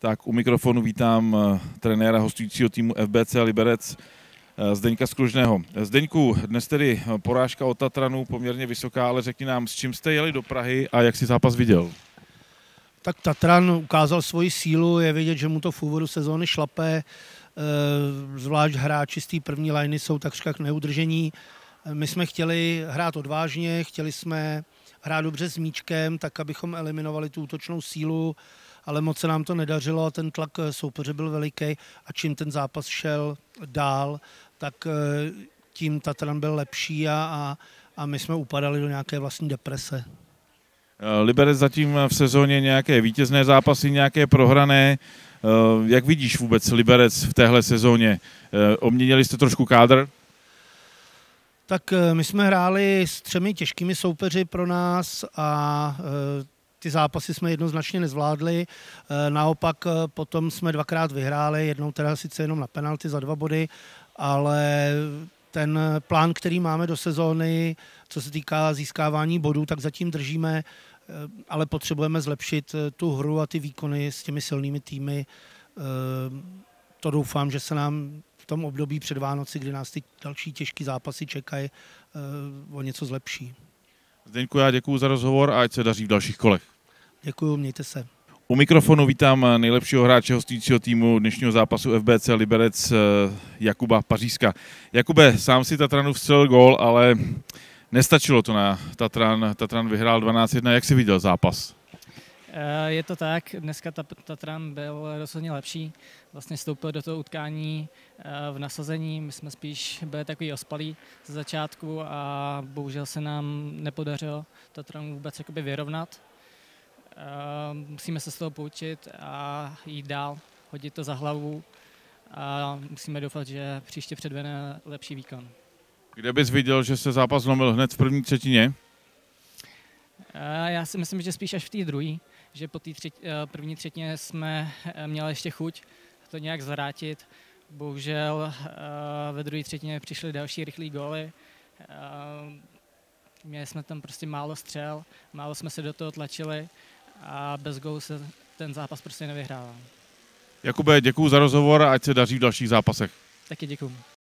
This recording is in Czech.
Tak u mikrofonu vítám eh, trenéra hostujícího týmu FBC Liberec eh, Zdeňka Skružného. Zdeňku, dnes tedy porážka od Tatranu poměrně vysoká, ale řekni nám, s čím jste jeli do Prahy a jak si zápas viděl? Tak Tatran ukázal svoji sílu, je vidět, že mu to v úvodu sezóny šlape, eh, zvlášť hráči z té první liny jsou takřka neudržení. My jsme chtěli hrát odvážně, chtěli jsme hrát dobře s míčkem, tak abychom eliminovali tu útočnou sílu, ale moc se nám to nedařilo a ten tlak soupeře byl veliký a čím ten zápas šel dál, tak eh, tím Tatran byl lepší a, a, a my jsme upadali do nějaké vlastní deprese. Eh, Liberec zatím v sezóně nějaké vítězné zápasy, nějaké prohrané. Eh, jak vidíš vůbec Liberec v téhle sezóně? Obměnili jste trošku kádr? Tak eh, my jsme hráli s třemi těžkými soupeři pro nás a eh, ty zápasy jsme jednoznačně nezvládli. Eh, naopak potom jsme dvakrát vyhráli, jednou teda sice jenom na penalty za dva body, ale ten plán, který máme do sezóny, co se týká získávání bodů, tak zatím držíme, ale potřebujeme zlepšit tu hru a ty výkony s těmi silnými týmy. To doufám, že se nám tom období před Vánoci, kdy nás ty další těžké zápasy čekají, eh, o něco zlepší. Zdeňku, já děkuji za rozhovor a ať se daří v dalších kolech. Děkuji, mějte se. U mikrofonu vítám nejlepšího hráče hostujícího týmu dnešního zápasu FBC Liberec eh, Jakuba Pařízka. Jakube, sám si Tatranu vstřelil gól, ale nestačilo to na Tatran. Tatran vyhrál 12-1. Jak si viděl zápas? Eh, je to tak, dneska Tatran byl rozhodně lepší, vlastně stoupil do toho utkání eh, v nasazení, my jsme spíš byli takový ospalí ze začátku a bohužel se nám nepodařilo Tatran vůbec jakoby vyrovnat. Eh, musíme se z toho poučit a jít dál, hodit to za hlavu a musíme doufat, že příště předvede lepší výkon. Kde bys viděl, že se zápas zlomil hned v první třetině? Já si myslím, že spíš až v té druhé že po té třetí, eh, první třetině jsme eh, měli ještě chuť to nějak zvrátit. Bohužel eh, ve druhé třetině přišly další rychlé góly. Měli jsme tam prostě málo střel, málo jsme se do toho tlačili a bez gólu se ten zápas prostě nevyhrával. Jakube, děkuji za rozhovor a ať se daří v dalších zápasech. Taky děkuji.